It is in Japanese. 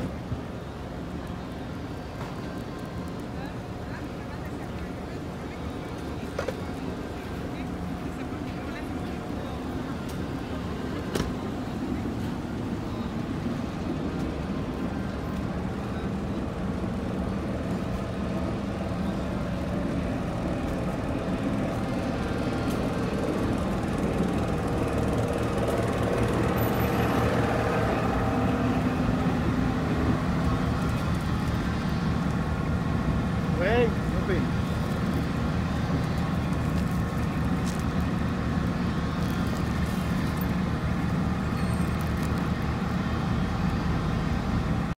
you open.